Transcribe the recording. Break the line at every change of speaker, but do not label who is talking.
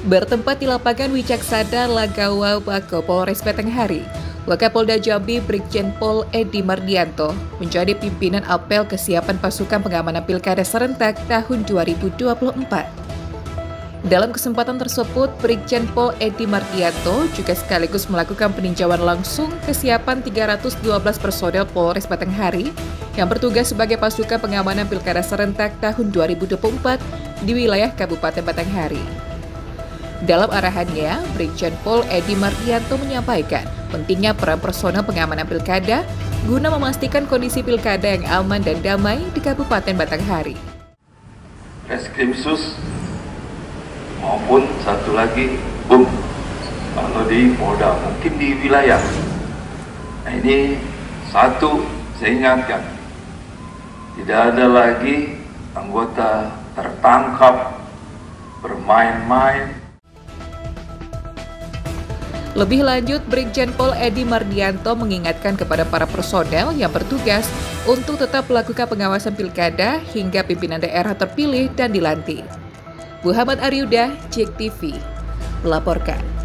Bertempat di lapangan Wicaksada Lagawa Bako Polres Batanghari, Wakapolda Jambi Brigjen Pol Edi Mardianto menjadi pimpinan apel kesiapan pasukan pengamanan Pilkada serentak tahun 2024. Dalam kesempatan tersebut, Brigjen Pol Edi Mardianto juga sekaligus melakukan peninjauan langsung kesiapan 312 personel Polres Batanghari yang bertugas sebagai pasukan pengamanan Pilkada serentak tahun 2024 di wilayah Kabupaten Batanghari. Dalam arahannya, Brigjen Pol Edi Mardianto menyampaikan pentingnya peran personel pengamanan pilkada guna memastikan kondisi pilkada yang aman dan damai di Kabupaten Batanghari.
Reskrimsus maupun satu lagi bum kalau di Polda mungkin di wilayah. Nah ini satu saya ingatkan. Tidak ada lagi anggota tertangkap bermain-main
lebih lanjut, Brigjen Pol Edi Mardianto mengingatkan kepada para personel yang bertugas untuk tetap melakukan pengawasan pilkada hingga pimpinan daerah terpilih dan dilantik. Muhammad Aryuda, Cek TV, melaporkan.